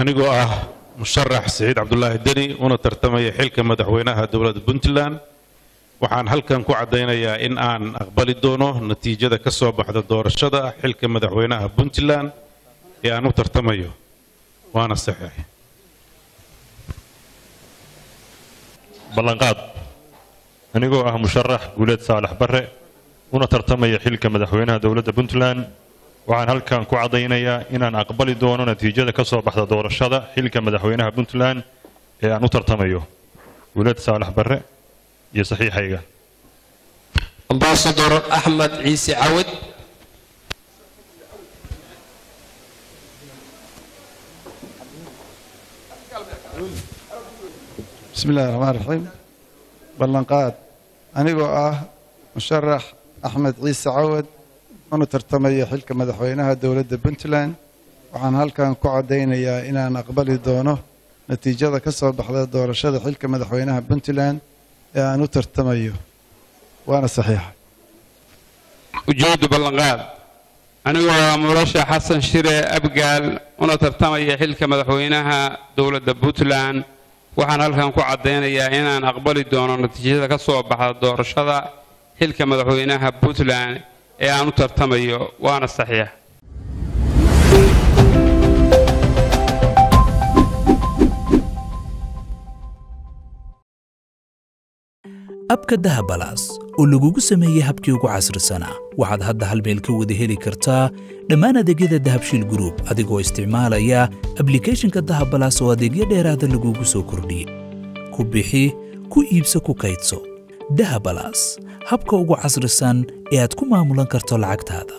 anigoo ah musharax siciid cabdulaahi deni una tartamaya xilka madaxweynaha dowladda puntland. Waxaan halkan ku caddaynayaa in aan aqbali doono natiijada ka soo baxda doorashada xilka madaxweynaha puntland ee aan u tartamayo. Waana saxiix. Ballanqaad anigoo ah musharax guuleed saalax barre una tartamaya xilka madaxweynaha dowladda puntland waxaan halkan ku caddaynayaa inaan aqbali doono natiijada ka soo baxda doorashada xilka madaxweynaha puntland ee aan u tartamayo. Guuleed saalax barre iyo saxiixayga. Ambasador axmed ciise cawad. Bismi illahi raxmaan raxiim ballanqaad. Anigoo ah musharax axmed ciise cawad una tartamaya xilka madaxweynaha dowladda puntland. Waxaan halkan ku caddaynayaa inaan aqbali doono natiijada ka soo baxda doorashada xilka madaxweynaha puntland ee aan u tartamayo. Waana saxiixa. Ujeeddu ballanqaad. Anigoo ah murashax xasan shire abgaal una tartamaya xilka madaxweynaha dowladda puntland. Waxaan halkan ku caddaynayaa inaan aqbali doono natiijada ka soo baxda doorashada xilka madaxweynaha puntland ee aan u tartamayo waana saxiix. Abka dahabalaas oo lagugu sameeyey habkii ugu casrisanaa waxaad hadda hal meel ka wada heli kartaa dhammaan adeegyada dahabshiil gruub adigoo isticmaalaya ablikhethonka dahabalaas oo adeegyo dheeraada lagugu soo kordhiyey ku bixi ku iibso ku kaydso dahabalaas habka ugu casrisan ee aad ku maamulan karto lacagtaada